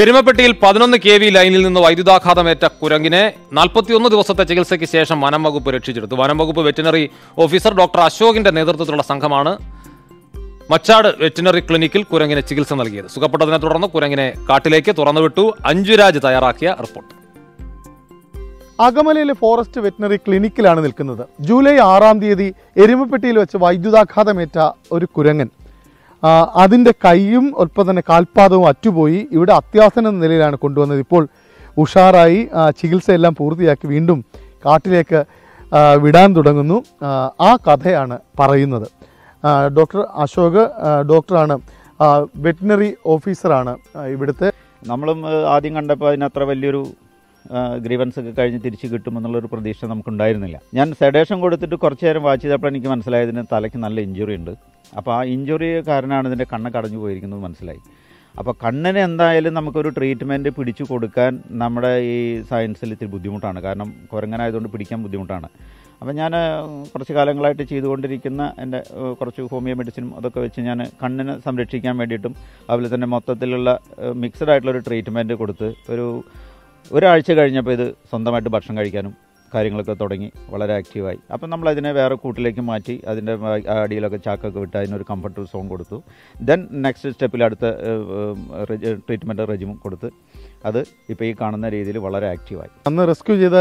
എരുമപ്പെട്ടിയിൽ പതിനൊന്ന് K V ലൈനിൽ നിന്ന് വൈദ്യുതാഘാതമേറ്റ കുരങ്ങിനെ നാൽപ്പത്തിയൊന്ന് ദിവസത്തെ ചികിത്സയ്ക്ക് ശേഷം വനം വകുപ്പ് രക്ഷിച്ചെടുത്തു. വനം വകുപ്പ് വെറ്റിനറി ഓഫീസർ ഡോക്ടർ അശോകിന്റെ നേതൃത്വത്തിലുള്ള സംഘമാണ് മച്ചാട് വെറ്റിനറി ക്ലിനിക്കിൽ കുരങ്ങിന് ചികിത്സ നൽകിയത്. സുഖപ്പെട്ടതിനെ തുടർന്ന് കുരങ്ങിനെ കാട്ടിലേക്ക് തുറന്നുവിട്ടു. അഞ്ജുരാജ് തയ്യാറാക്കിയ റിപ്പോർട്ട്. അകമലയിലെ ഫോറസ്റ്റ് വെറ്റിനറി ക്ലിനിക്കിലാണ് നിൽക്കുന്നത്. ജൂലൈ ആറാം തീയതി എരുമപ്പെട്ടിയിൽ വെച്ച് വൈദ്യുതാഘാതമേറ്റ ഒരു കുരങ്ങൻ അതിന്റെ കൈയും ഒപ്പം തന്നെ കാൽപാദവും അറ്റുപോയി ഇവിടെ അത്യാസന നിലയിലാണ് കൊണ്ടുവന്നത്. ഇപ്പോൾ ഉഷാറായി ചികിത്സയെല്ലാം പൂർത്തിയാക്കി വീണ്ടും കാട്ടിലേക്ക് വിടാൻ തുടങ്ങുന്നു. ആ, കഥയാണ് പറയുന്നത്. ഡോക്ടർ അശോക് ഡോക്ടറാണ്. വെറ്റിനറി ഓഫീസറാണ് ഇവിടുത്തെ. നമ്മളും ആദ്യം കണ്ടപ്പോൾ അതിനത്ര വലിയൊരു ഗ്രീവൻസ് ഒക്കെ കഴിഞ്ഞ് തിരിച്ച് കിട്ടുമെന്നുള്ളൊരു പ്രതീക്ഷ നമുക്കുണ്ടായിരുന്നില്ല. ഞാൻ സെഡേഷൻ കൊടുത്തിട്ട് കുറച്ച് നേരം വാച്ച് ചെയ്തപ്പോൾ എനിക്ക് മനസ്സിലായത് ഇതിന് തലയ്ക്ക് നല്ല ഇഞ്ചുറി ഉണ്ട്. അപ്പോൾ ആ ഇഞ്ചുറി കാരണമാണ് ഇതിന്റെ കണ്ണ് കടഞ്ഞു പോയിരിക്കുന്നത് മനസ്സിലായി. അപ്പോൾ കണ്ണിന് എന്തായാലും നമുക്കൊരു ട്രീറ്റ്മെന്റ് പിടിച്ചു കൊടുക്കാൻ നമ്മുടെ ഈ സയൻസിൽ ഇത്തിരി ബുദ്ധിമുട്ടാണ്. കാരണം കുരങ്ങനായതുകൊണ്ട് പിടിക്കാൻ ബുദ്ധിമുട്ടാണ്. അപ്പോൾ ഞാൻ കുറച്ച് കാലങ്ങളായിട്ട് ചെയ്തുകൊണ്ടിരിക്കുന്ന എന്റെ കുറച്ച് ഹോമിയോ മെഡിസിനും അതൊക്കെ വെച്ച് ഞാൻ കണ്ണിനെ സംരക്ഷിക്കാൻ വേണ്ടിയിട്ടും അതുപോലെ തന്നെ മൊത്തത്തിലുള്ള മിക്സഡ് ആയിട്ടുള്ള ഒരു ട്രീറ്റ്മെന്റ് കൊടുത്ത് ഒരു ഒരാഴ്ച കഴിഞ്ഞപ്പോൾ ഇത് സ്വന്തമായിട്ട് ഭക്ഷണം കഴിക്കാനും കാര്യങ്ങളൊക്കെ തുടങ്ങി. വളരെ ആക്റ്റീവായി അപ്പം നമ്മൾ അതിനെ വേറെ കൂട്ടിലേക്ക് മാറ്റി അതിന്റെ അടിയിലൊക്കെ ചാക്കൊക്കെ വിട്ട് അതിനൊരു കംഫർട്ട് സോൺ കൊടുത്തു. ദെൻ നെക്സ്റ്റ് സ്റ്റെപ്പിൽ അടുത്ത ട്രീറ്റ്മെന്റ് റെജിമും കൊടുത്ത് അത് ഇപ്പോൾ ഈ കാണുന്ന രീതിയിൽ വളരെ ആക്റ്റീവായി അന്ന് റെസ്ക്യൂ ചെയ്ത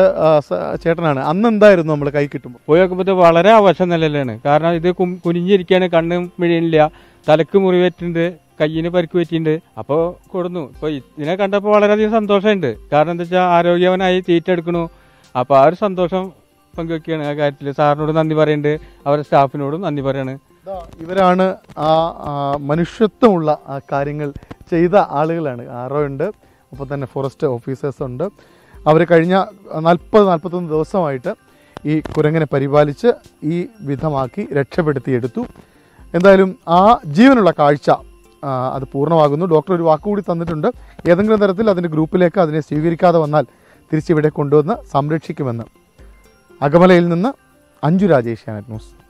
ചേട്ടനാണ്. അന്ന് എന്തായിരുന്നു നമ്മൾ കൈ കിട്ടുമ്പോൾ പോയി നോക്കുമ്പോൾ വളരെ അവശ നിലയിലാണ്. കാരണം ഇത് കുനിഞ്ഞിരിക്കുകയാണ് കണ്ണും കണ്ണ് മിഴിയില്ല തലക്ക് മുറിവേറ്റുണ്ട് കയ്യിന് പരിക്ക് പറ്റിയിട്ടുണ്ട്. അപ്പോൾ കൊടുന്നു. ഇപ്പോൾ ഇതിനെ കണ്ടപ്പോൾ വളരെയധികം സന്തോഷമുണ്ട്. കാരണം എന്താ വെച്ചാൽ ആരോഗ്യവനായി തീറ്റ എടുക്കണു. അപ്പോൾ ആ ഒരു സന്തോഷം പങ്കുവെക്കുകയാണ്. ആ കാര്യത്തിൽ സാറിനോട് നന്ദി പറയുന്നുണ്ട് അവരുടെ സ്റ്റാഫിനോടും നന്ദി പറയാണ്. ഇവരാണ് ആ മനുഷ്യത്വമുള്ള ആ കാര്യങ്ങൾ ചെയ്ത ആളുകളാണ്. ആറോ ഉണ്ട്. ഒപ്പം തന്നെ ഫോറസ്റ്റ് ഓഫീസേഴ്സ് ഉണ്ട്. അവർ കഴിഞ്ഞ നാൽപ്പത് നാൽപ്പത്തൊന്ന് ദിവസമായിട്ട് ഈ കുരങ്ങനെ പരിപാലിച്ച് ഈ വിധമാക്കി രക്ഷപ്പെടുത്തിയെടുത്തു. എന്തായാലും ആ ജീവനുള്ള കാഴ്ച അത് പൂർണമാകുന്നു. ഡോക്ടർ ഒരു വാക്കുകൂടി തന്നിട്ടുണ്ട്. ഏതെങ്കിലും തരത്തിൽ അതിന്റെ ഗ്രൂപ്പിലേക്ക് അതിനെ സ്വീകരിക്കാതെ വന്നാൽ തിരിച്ചിവിടെ കൊണ്ടുവന്ന് സംരക്ഷിക്കുമെന്ന്. അകമലയിൽ നിന്ന് അഞ്ജു രാജേഷ് ന്യൂസ്.